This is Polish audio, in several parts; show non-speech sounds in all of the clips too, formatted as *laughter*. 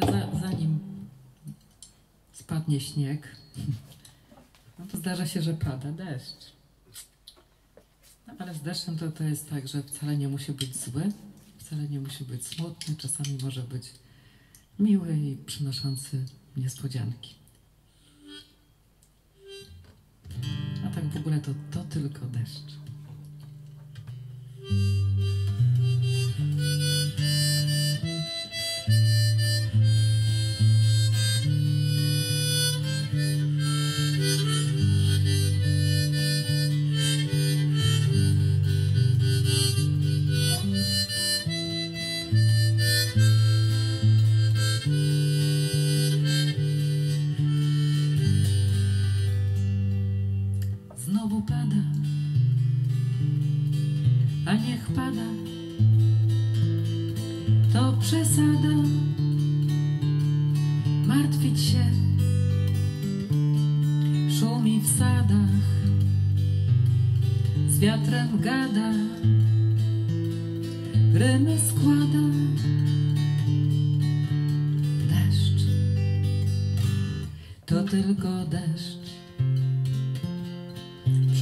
Ale za, zanim spadnie śnieg, *laughs* no to zdarza się, że pada deszcz. No ale z deszczem to, to jest tak, że wcale nie musi być zły, wcale nie musi być smutny, czasami może być miły i przynoszący niespodzianki. A tak w ogóle to, to tylko deszcz. Znowu pada, a niech pada, to przesada. Martwić się szumi w sadach, z wiatrem gada, rymy składa. Deszcz, to tylko deszcz.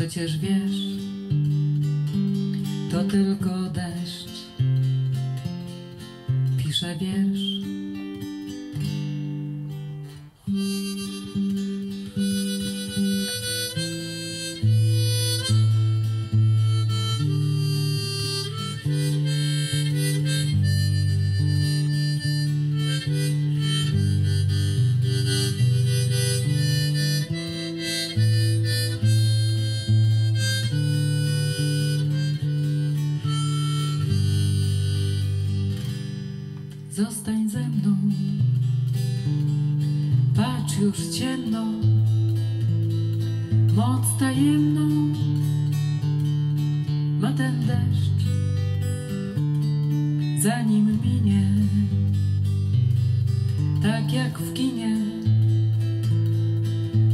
Przecież wiesz, to tylko deszcz. Pisze wiersz. Zostań ze mną, patrz już ciemno, moc tajemną. Ma ten deszcz, zanim minie, tak jak w kinie.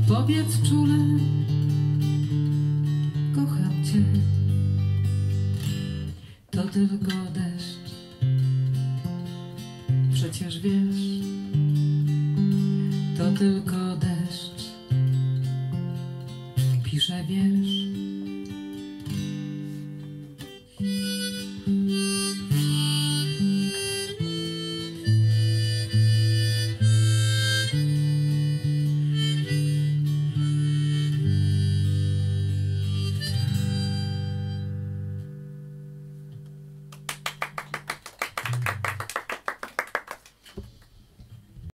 Powiedz czule, kocham cię, to tylko deszcz. Przecież wiesz, to tylko deszcz. Pisze wiersz.